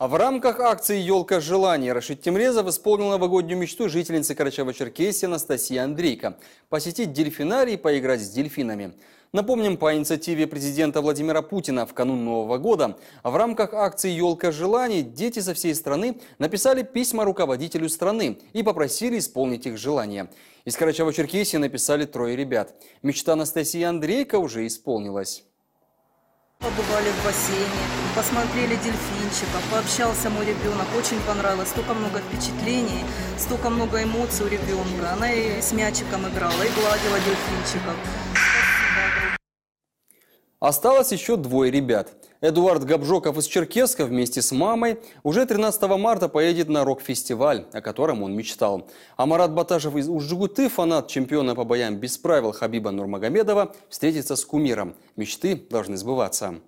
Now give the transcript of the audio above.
А в рамках акции «Елка желаний» Рашид Тимрезов исполнил новогоднюю мечту жительницы Карачаева-Черкесии Анастасии Андрейко – посетить дельфинарий и поиграть с дельфинами. Напомним, по инициативе президента Владимира Путина в канун Нового года в рамках акции «Елка желаний» дети со всей страны написали письма руководителю страны и попросили исполнить их желания. Из Карачаева-Черкесии написали трое ребят. Мечта Анастасии Андрейко уже исполнилась. Побывали в бассейне, посмотрели дельфинчиков, пообщался мой ребенок, очень понравилось, столько много впечатлений, столько много эмоций у ребенка. Она и с мячиком играла, и гладила дельфинчиков. Осталось еще двое ребят. Эдуард Габжоков из Черкеска вместе с мамой уже 13 марта поедет на рок-фестиваль, о котором он мечтал. А Марат Баташев из Ужгуты, фанат чемпиона по боям без правил Хабиба Нурмагомедова, встретится с кумиром. Мечты должны сбываться.